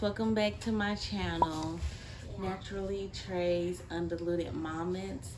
welcome back to my channel. Naturally Tra's undiluted moments.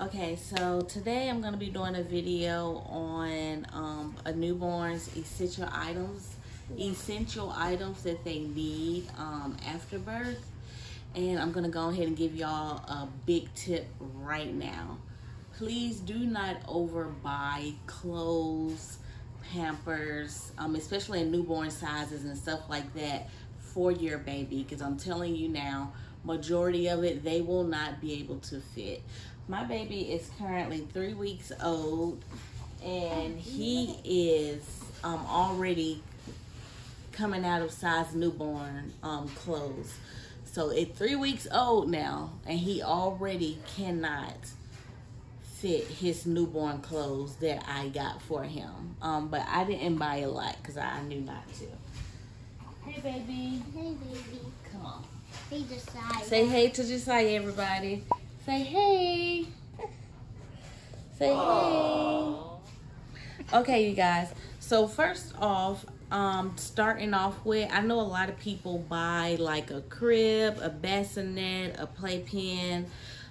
Okay so today i'm to be doing a video on um, a newborn's essential items essential items that they need um, after birth. And i'm to go ahead and give y'all a big tip right now. Please do not overbuy clothes pampers um, especially in newborn sizes and stuff like that for your baby because I'm telling you now, majority of it, they will not be able to fit. My baby is currently three weeks old and he is um, already coming out of size newborn um, clothes. So at three weeks old now and he already cannot fit his newborn clothes that I got for him. Um, but I didn't buy a lot because I knew not to. Hey, baby. Hey, baby. Come on. Hey, Josiah. Say hey to Josiah, everybody. Say hey. Say hey. Okay, you guys. So first off, um, starting off with, I know a lot of people buy like a crib, a bassinet, a playpen,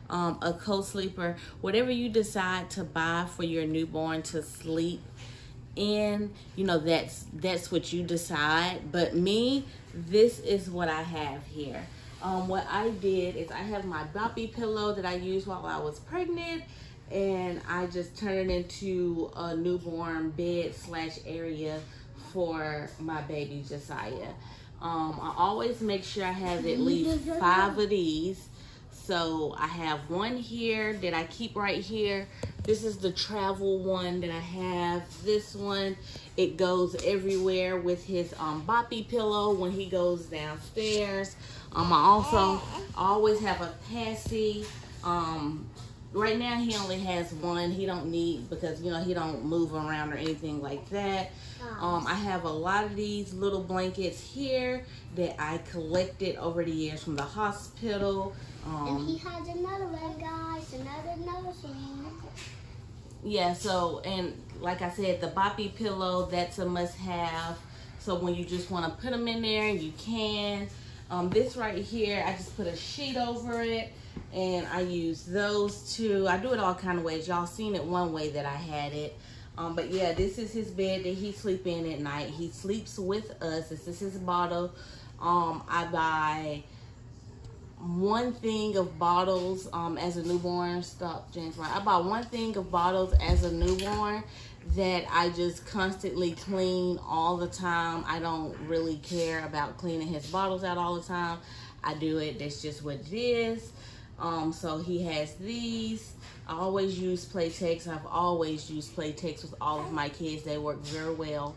um, a co-sleeper, whatever you decide to buy for your newborn to sleep in you know that's that's what you decide. But me this is what i have here. Um what i did is i have my boppy pillow that i used while i was pregnant and i just turned it into a newborn bed slash area for my baby josiah. Um i always make sure i have at least five of these so I have one here that I keep right here. This is the travel one that I have. This one, it goes everywhere with his um, boppy pillow when he goes downstairs. Um, I also always have a passy. Um, right now he only has one. He don't need because you know he don't move around or anything like that. Um, I have a lot of these little blankets here that I collected over the years from the hospital. Um, and he has another one, guys, another nose ring. Yeah, so, and like I said, the boppy pillow, that's a must-have. So when you just want to put them in there, you can. Um, this right here, I just put a sheet over it and I use those two. I do it all kind of ways. Y'all seen it one way that I had it. Um, but yeah, this is his bed that he sleep in at night. He sleeps with us. This is his bottle. Um, I buy one thing of bottles um, as a newborn. Stop, James. Right. I bought one thing of bottles as a newborn that I just constantly clean all the time. I don't really care about cleaning his bottles out all the time. I do it. That's just what it is. Um, so he has these. I always use Playtex. I've always used Playtex with all of my kids. They work very well.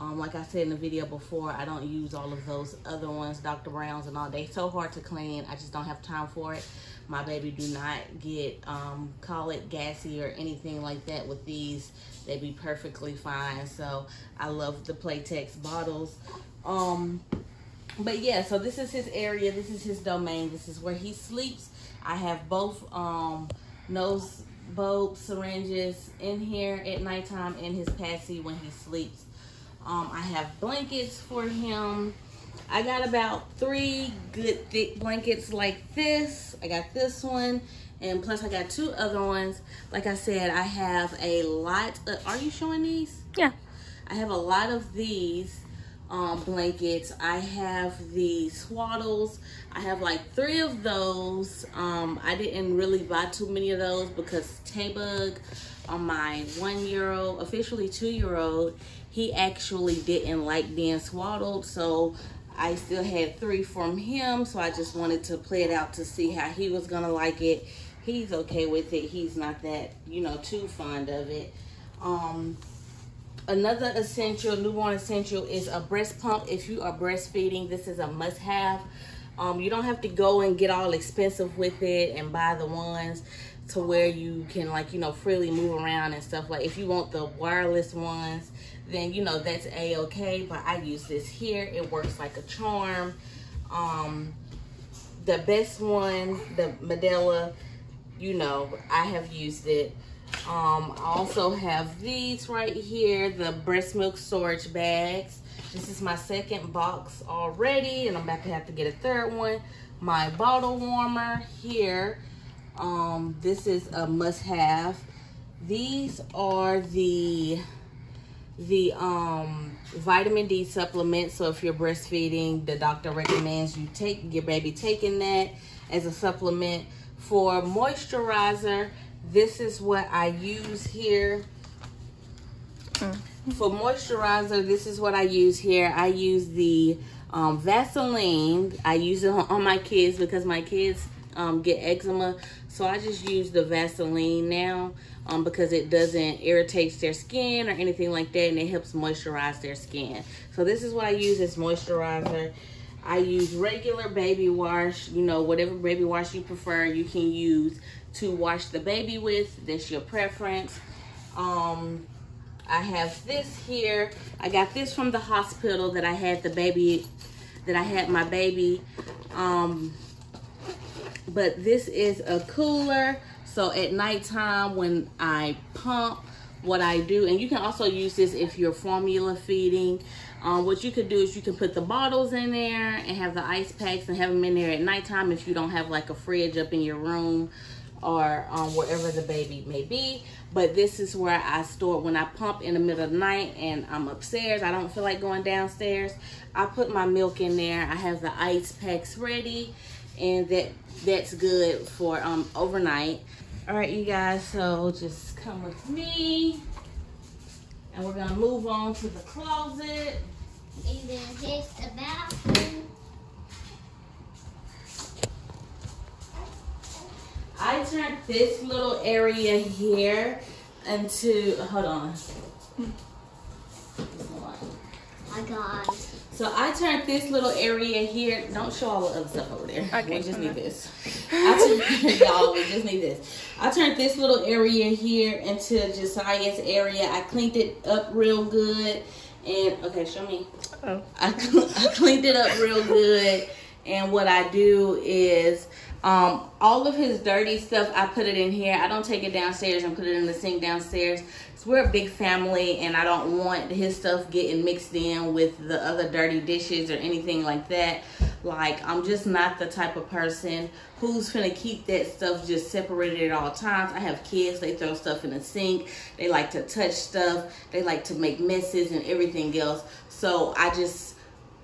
Um, like I said in the video before, I don't use all of those other ones, Dr. Brown's and all. They so hard to clean. I just don't have time for it. My baby do not get um, colic, gassy, or anything like that with these. They'd be perfectly fine. So I love the Playtex bottles. Um, but yeah, so this is his area. This is his domain. This is where he sleeps. I have both um, nose bulb syringes in here at nighttime and his passy when he sleeps. Um, I have blankets for him. I got about three good thick blankets like this. I got this one. And plus I got two other ones. Like I said, I have a lot. Of, are you showing these? Yeah. I have a lot of these um, blankets. I have the swaddles. I have like three of those. Um, I didn't really buy too many of those because Taybug, on my one-year-old, officially two-year-old, he actually didn't like being swaddled. So I still had three from him. So I just wanted to play it out to see how he was to like it. He's okay with it. He's not that, you know, too fond of it. Um, Another essential, newborn essential is a breast pump. If you are breastfeeding, this is a must-have. Um, you don't have to go and get all expensive with it and buy the ones to where you can like, you know, freely move around and stuff. Like if you want the wireless ones, then, you know, that's a-okay. But I use this here. It works like a charm. Um, the best one, the Medela, you know, I have used it. Um, I also have these right here, the breast milk storage bags. This is my second box already, and I'm about to have to get a third one. My bottle warmer here. Um, this is a must-have. These are the the um vitamin D supplement. So if you're breastfeeding, the doctor recommends you take your baby taking that as a supplement. For moisturizer, this is what I use here. Mm. For moisturizer, this is what I use here. I use the um, Vaseline. I use it on my kids because my kids um, get eczema. So I just use the Vaseline now um, because it doesn't irritate their skin or anything like that and it helps moisturize their skin. So this is what I use as moisturizer. I use regular baby wash, you know, whatever baby wash you prefer, you can use to wash the baby with. That's your preference. Um, I have this here. I got this from the hospital that I had the baby, that I had my baby. Um, but this is a cooler. So at nighttime when I pump, what I do, and you can also use this if you're formula feeding. Um, what you could do is you can put the bottles in there and have the ice packs and have them in there at nighttime if you don't have like a fridge up in your room or um, wherever the baby may be. But this is where I store when I pump in the middle of the night and I'm upstairs. I don't feel like going downstairs. I put my milk in there. I have the ice packs ready and that that's good for um, overnight. All right, you guys, so just come with me. And we're gonna move on to the closet. The bathroom. I turned this little area here into, hold on. My God. So I turned this little area here. Don't show all the other stuff over there. Okay. We just need this. I turned, y'all, we just need this. I turned this little area here into Josiah's area. I cleaned it up real good. And, okay, show me. Oh. I, I cleaned it up real good. And what I do is um, all of his dirty stuff, I put it in here. I don't take it downstairs and put it in the sink downstairs. So we're a big family and I don't want his stuff getting mixed in with the other dirty dishes or anything like that. Like, I'm just not the type of person who's gonna keep that stuff just separated at all times. I have kids, they throw stuff in the sink. They like to touch stuff. They like to make messes and everything else. So I just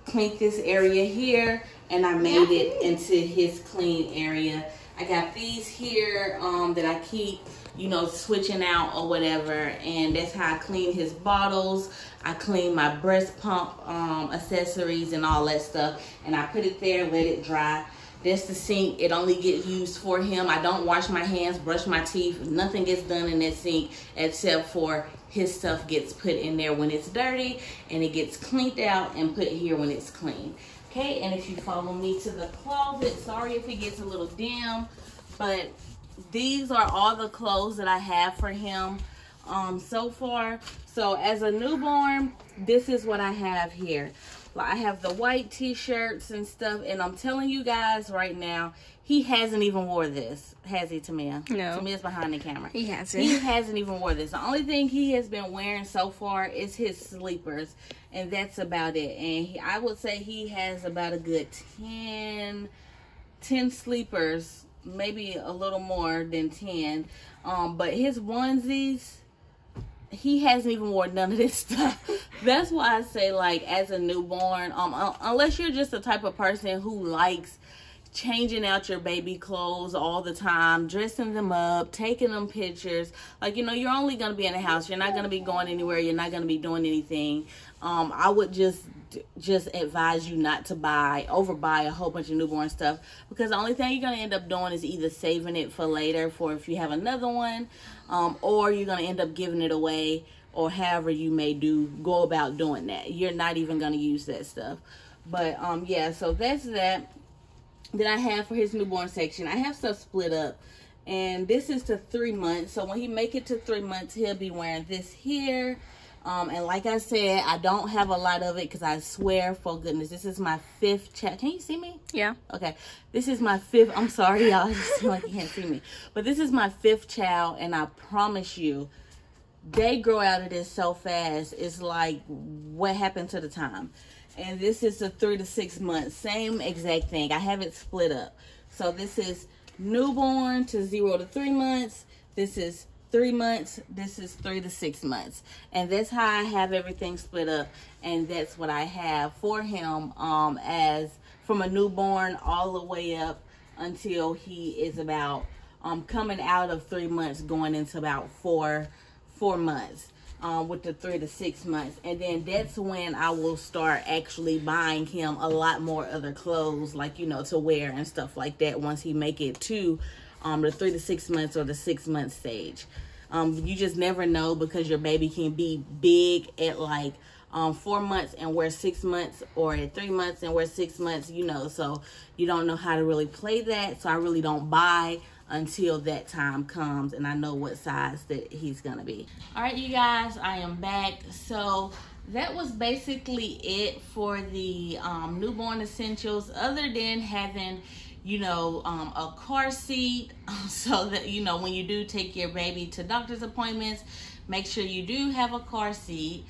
cleaned this area here and I made it into his clean area. I got these here um, that I keep, you know, switching out or whatever. And that's how I clean his bottles. I clean my breast pump um, accessories and all that stuff. And I put it there, let it dry. That's the sink. It only gets used for him. I don't wash my hands, brush my teeth. Nothing gets done in that sink except for his stuff gets put in there when it's dirty and it gets cleaned out and put here when it's clean. Okay, and if you follow me to the closet, sorry if it gets a little dim, but these are all the clothes that I have for him um, so far. So as a newborn, this is what I have here. I have the white t-shirts and stuff, and I'm telling you guys right now, he hasn't even wore this, has he, Tamia? No. Tamia's behind the camera. He hasn't. He hasn't even wore this. The only thing he has been wearing so far is his sleepers, and that's about it. And he, I would say he has about a good 10, 10 sleepers, maybe a little more than 10. Um, but his onesies, he hasn't even worn none of this stuff. That's why I say, like, as a newborn, um, unless you're just the type of person who likes changing out your baby clothes all the time, dressing them up, taking them pictures. Like, you know, you're only going to be in the house. You're not going to be going anywhere. You're not going to be doing anything. Um, I would just just advise you not to buy overbuy a whole bunch of newborn stuff because the only thing you're going to end up doing is either saving it for later for if you have another one um, or you're going to end up giving it away or however you may do go about doing that you're not even going to use that stuff but um yeah so that's that that I have for his newborn section. I have stuff split up. And this is to three months. So when he make it to three months, he'll be wearing this here. Um, and like I said, I don't have a lot of it because I swear, for goodness, this is my fifth chat. Can you see me? Yeah. Okay. This is my fifth. I'm sorry, y'all. I just like you can't see me. But this is my fifth child, and I promise you, they grow out of this so fast. It's like, what happened to the time? And this is a three to six months, same exact thing. I have it split up. So this is newborn to zero to three months. This is three months. This is three to six months. And that's how I have everything split up. And that's what I have for him um, as from a newborn all the way up until he is about um, coming out of three months, going into about four, four months. Um, with the three to six months. And then that's when I will start actually buying him a lot more other clothes, like, you know, to wear and stuff like that once he make it to um, the three to six months or the six month stage. Um, you just never know because your baby can be big at like um, four months and wear six months or at three months and wear six months, you know, so you don't know how to really play that. So I really don't buy until that time comes and I know what size that he's gonna be. All right, you guys, I am back. So that was basically it for the um, newborn essentials other than having you know um, a car seat so that you know when you do take your baby to doctor's appointments make sure you do have a car seat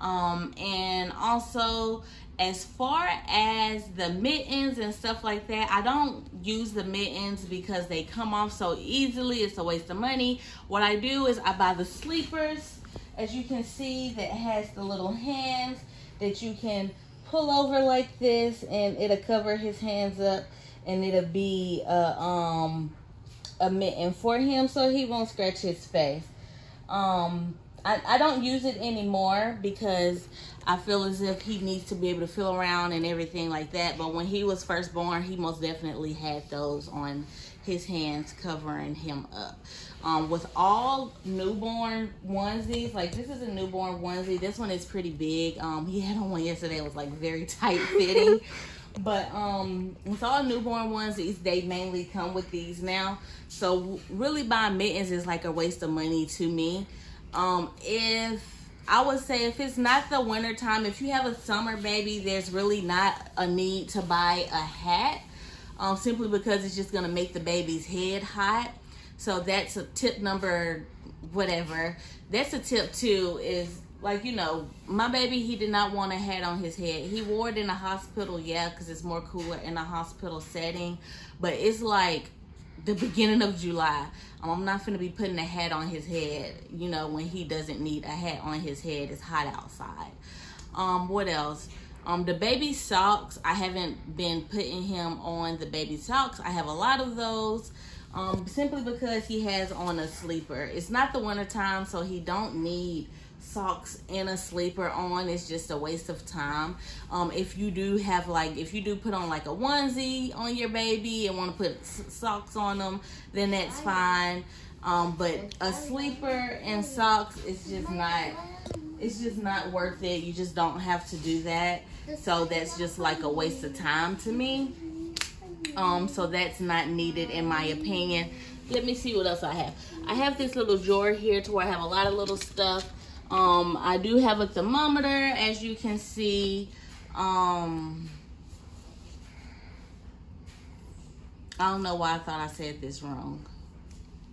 um, and also as far as the mittens and stuff like that, I don't use the mittens because they come off so easily. It's a waste of money. What I do is I buy the sleepers, as you can see, that has the little hands that you can pull over like this and it'll cover his hands up and it'll be a, um, a mitten for him so he won't scratch his face. Um, I, I don't use it anymore because I feel as if he needs to be able to feel around and everything like that. But when he was first born, he most definitely had those on his hands covering him up. Um, with all newborn onesies, like this is a newborn onesie. This one is pretty big. Um, he had on one yesterday. It was like very tight fitting. but um, with all newborn onesies, they mainly come with these now. So really buying mittens is like a waste of money to me. Um, if I would say if it's not the winter time, if you have a summer baby, there's really not a need to buy a hat. Um, simply because it's just gonna make the baby's head hot. So that's a tip number whatever. That's a tip too is like you know my baby he did not want a hat on his head he wore it in a hospital yeah because it's more cooler in a hospital setting but it's like the beginning of July. Um, I'm not gonna be putting a hat on his head, you know, when he doesn't need a hat on his head. It's hot outside. Um, what else? Um, the baby socks, I haven't been putting him on the baby socks. I have a lot of those. Um, simply because he has on a sleeper. It's not the winter time, so he don't need socks and a sleeper on it's just a waste of time. Um, if you do have like if you do put on like a onesie on your baby and want to put socks on them then that's fine. Um, but a sleeper and socks is just not it's just not worth it. You just don't have to do that. So that's just like a waste of time to me. Um, so that's not needed in my opinion. Let me see what else I have. I have this little drawer here to where I have a lot of little stuff. Um, I do have a thermometer, as you can see. Um, I don't know why I thought I said this wrong.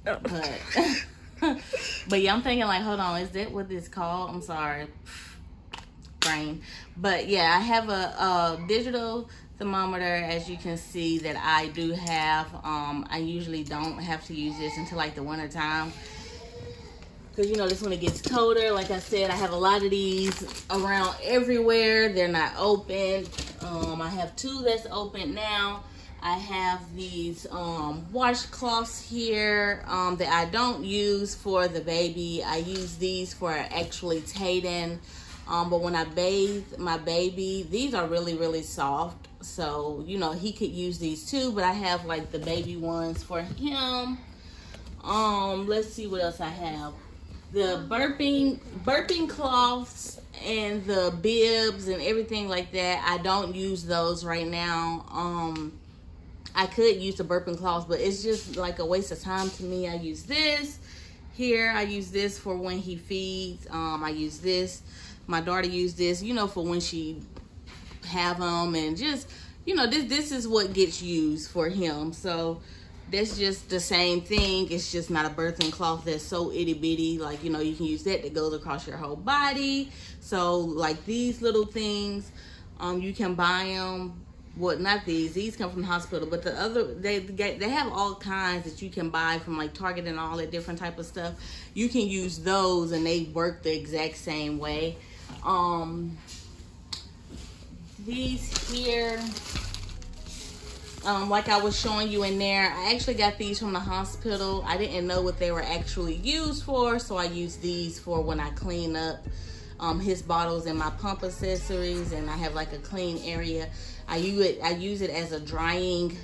Oh. But, but yeah, I'm thinking like, hold on, is that what this called? I'm sorry, brain. But yeah, I have a, a digital thermometer, as you can see, that I do have. Um, I usually don't have to use this until like the winter time because you know this when it gets colder. Like i said i have a lot of these around everywhere. They're not open. Um, i have two that's open now. I have these um, washcloths here um, that i don't use for the baby. I use these for actually Tayden um, but when i bathe my baby these are really really soft. So you know he could use these too but i have like the baby ones for him. Um let's see what else i have the burping burping cloths and the bibs and everything like that i don't use those right now. Um i could use the burping cloths but it's just like a waste of time to me. I use this here. I use this for when he feeds. Um i use this. My daughter used this you know for when she have them and just you know this this is what gets used for him. So that's just the same thing. It's just not a birthing cloth that's so itty bitty. Like, you know, you can use that that goes across your whole body. So, like these little things, um, you can buy them. What? Not these. These come from the hospital, but the other they they have all kinds that you can buy from like Target and all that different type of stuff. You can use those, and they work the exact same way. Um, these here um, like I was showing you in there, I actually got these from the hospital. I didn't know what they were actually used for, so I use these for when I clean up um, his bottles and my pump accessories, and I have like a clean area. I use it. I use it as a drying,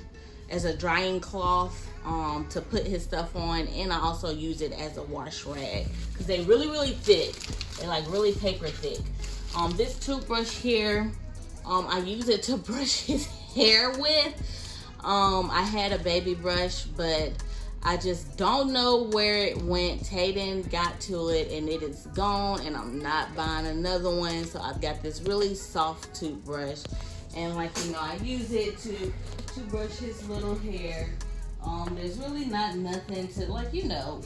as a drying cloth um, to put his stuff on, and I also use it as a wash rag because they really, really thick. They're like really paper thick. Um, this toothbrush here, um, I use it to brush his hair with. Um, I had a baby brush, but I just don't know where it went. Tayden got to it and it is gone and I'm not buying another one. So I've got this really soft toothbrush and like, you know, I use it to, to brush his little hair. Um, there's really not nothing to, like, you know,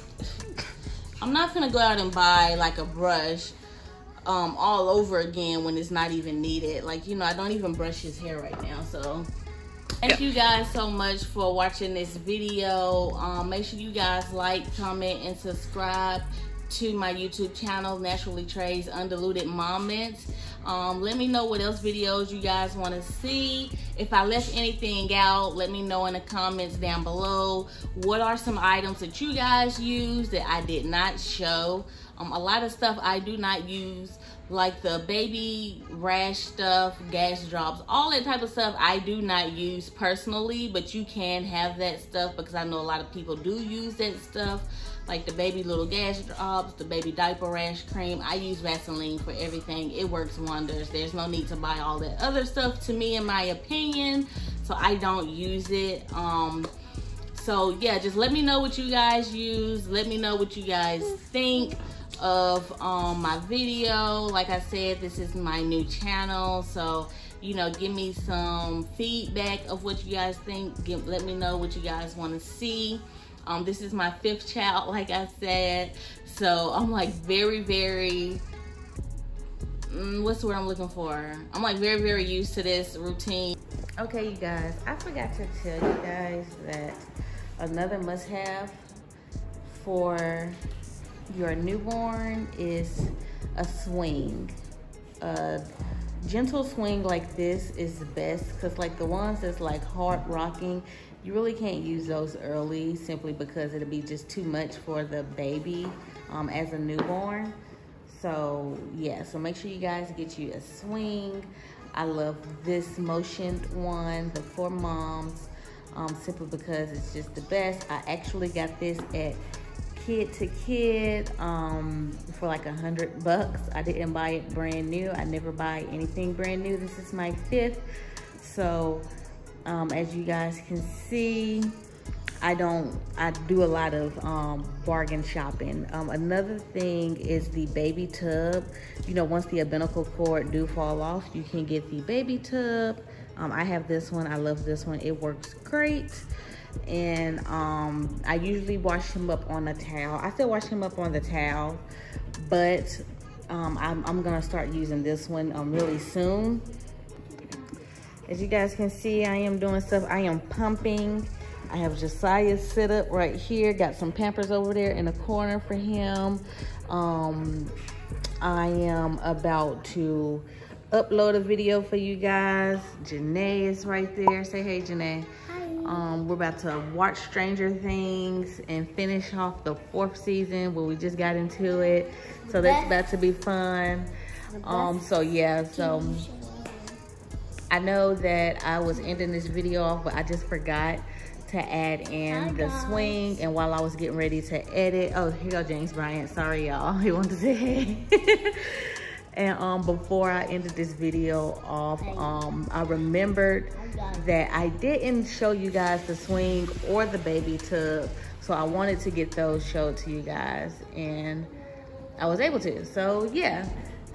I'm not gonna go out and buy like a brush um, all over again when it's not even needed. Like, you know, I don't even brush his hair right now, so Thank you guys so much for watching this video. Um, make sure you guys like, comment, and subscribe to my YouTube channel, Naturally Tra's Undiluted Moments. Um, let me know what else videos you guys want to see. If I left anything out, let me know in the comments down below. What are some items that you guys use that I did not show? Um, a lot of stuff I do not use like the baby rash stuff, gas drops, all that type of stuff I do not use personally, but you can have that stuff because I know a lot of people do use that stuff. Like the baby little gas drops, the baby diaper rash cream. I use Vaseline for everything. It works wonders. There's no need to buy all that other stuff to me in my opinion. So I don't use it. Um, so yeah, just let me know what you guys use. Let me know what you guys think of um, my video. Like I said, this is my new channel. So, you know, give me some feedback of what you guys think. Give, let me know what you guys want to see. Um, this is my fifth child, like I said. So I'm like very, very, mm, what's the word I'm looking for? I'm like very, very used to this routine. Okay, you guys, I forgot to tell you guys that another must have for your newborn is a swing. A gentle swing like this is the best because like the ones that's like hard rocking, you really can't use those early simply because it'll be just too much for the baby um, as a newborn. So yeah, so make sure you guys get you a swing. I love this motion one, the 4moms, um, simply because it's just the best. I actually got this at kid to kid um, for like a hundred bucks. I didn't buy it brand new. I never buy anything brand new. This is my fifth. So um, as you guys can see, I don't, I do a lot of um, bargain shopping. Um, another thing is the baby tub. You know, once the umbilical cord do fall off, you can get the baby tub. Um, I have this one. I love this one. It works great and um, I usually wash him up on a towel. I still wash him up on the towel, but um, I'm, I'm, gonna start using this one um, really soon. As you guys can see, I am doing stuff. I am pumping. I have Josiah sit up right here. Got some Pampers over there in the corner for him. Um, I am about to upload a video for you guys. Janae is right there. Say hey, Janae. Um, we're about to watch Stranger Things and finish off the fourth season where we just got into it. So that's about to be fun. Um, so yeah, so I know that I was ending this video off, but I just forgot to add in the swing. And while I was getting ready to edit, oh, here go James Bryant. Sorry, y'all. He wanted to say hey. And um, before I ended this video off, um, I remembered that I didn't show you guys the swing or the baby tub. So I wanted to get those showed to you guys and I was able to. So yeah.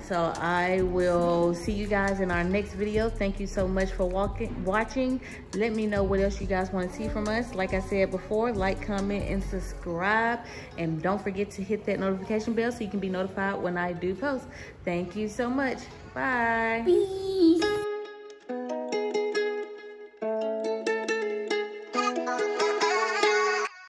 So I will see you guys in our next video. Thank you so much for walking, watching. Let me know what else you guys want to see from us. Like I said before, like, comment, and subscribe. And don't forget to hit that notification bell so you can be notified when I do post. Thank you so much. Bye. Bye.